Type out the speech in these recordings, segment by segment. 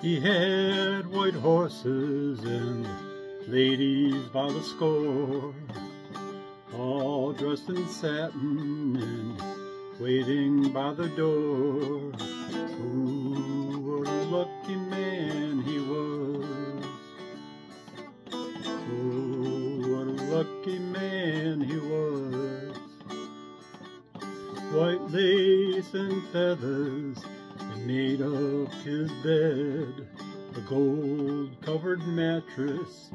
He had white horses and ladies by the score, all dressed in satin and waiting by the door. Ooh, what a lucky man he was. Oh, what a lucky man he was. White lace and feathers made up his bed, a gold-covered mattress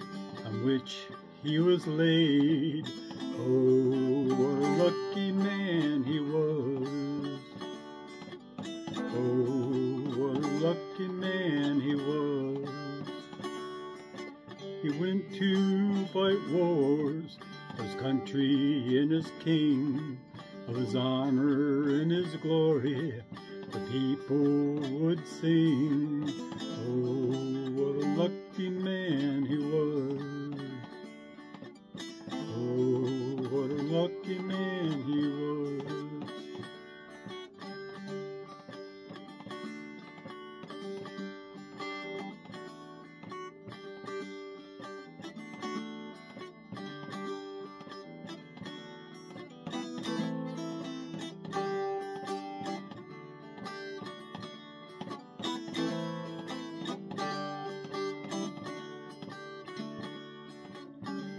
on which he was laid. Oh, what a lucky man he was. Oh, what a lucky man he was. He went to fight wars, his country and his king, of his honor and his glory, the people would sing. Oh, what a lucky man he was. Oh, what a lucky man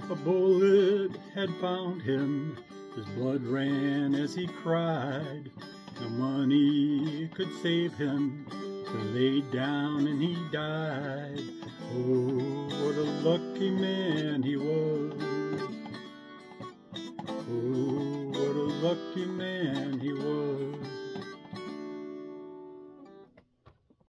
A bullet had found him, his blood ran as he cried. No money could save him, so laid down and he died. Oh, what a lucky man he was. Oh, what a lucky man he was.